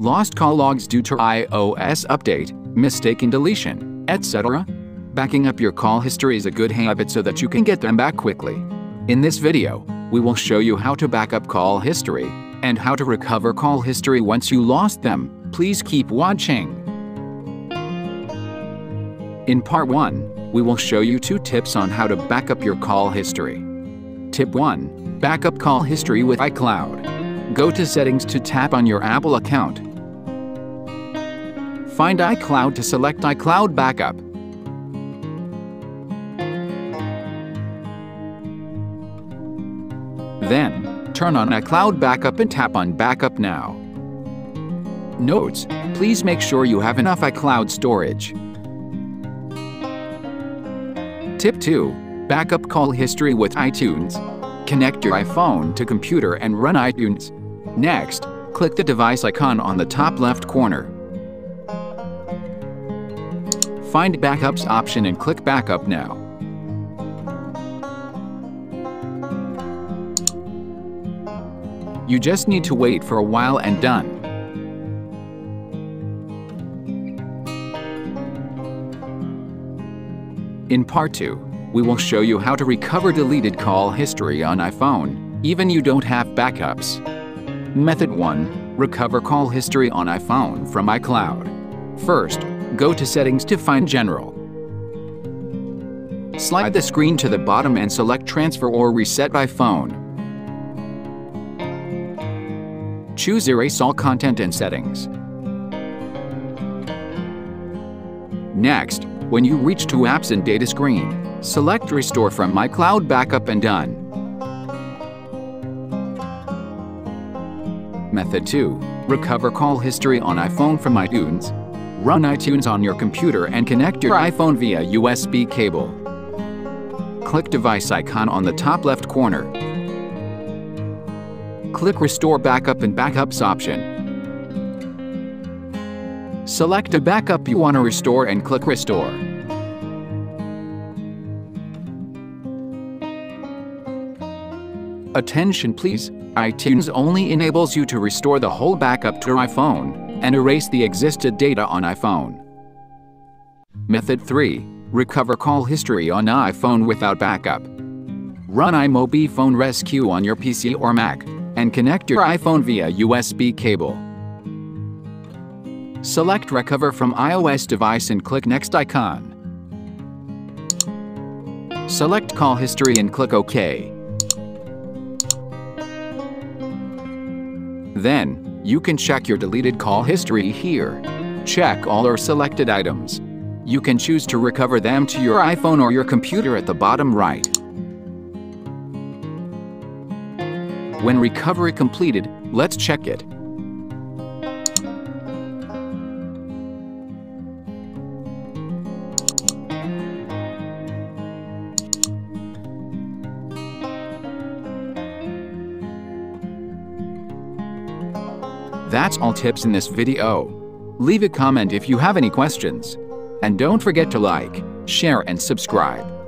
lost call logs due to iOS update, mistaken deletion, etc. Backing up your call history is a good habit so that you can get them back quickly. In this video, we will show you how to back up call history and how to recover call history once you lost them. Please keep watching. In part 1, we will show you two tips on how to back up your call history. Tip 1. Backup call history with iCloud. Go to Settings to tap on your Apple account. Find iCloud to select iCloud Backup. Then, turn on iCloud Backup and tap on Backup Now. Notes, please make sure you have enough iCloud storage. Tip 2. Backup call history with iTunes. Connect your iPhone to computer and run iTunes. Next, click the device icon on the top left corner. Find Backups option and click Backup now. You just need to wait for a while and done. In part 2, we will show you how to recover deleted call history on iPhone, even you don't have backups. Method 1. Recover call history on iPhone from iCloud. First, go to Settings to find General. Slide the screen to the bottom and select Transfer or Reset iPhone. Choose Erase All Content and Settings. Next, when you reach to Apps and Data screen, select Restore from iCloud Backup and Done. Method 2. Recover call history on iPhone from iTunes. Run iTunes on your computer and connect your iPhone via USB cable. Click device icon on the top left corner click Restore Backup and Backups option. Select a backup you want to restore and click Restore. Attention please, iTunes only enables you to restore the whole backup to your iPhone and erase the existed data on iPhone. Method 3. Recover call history on iPhone without backup. Run iMobie PhoneRescue on your PC or Mac and connect your iPhone via USB cable. Select Recover from iOS device and click Next icon. Select Call History and click OK. Then, you can check your deleted call history here. Check all or selected items. You can choose to recover them to your iPhone or your computer at the bottom right. When recovery completed, let's check it. That's all tips in this video. Leave a comment if you have any questions. And don't forget to like, share and subscribe.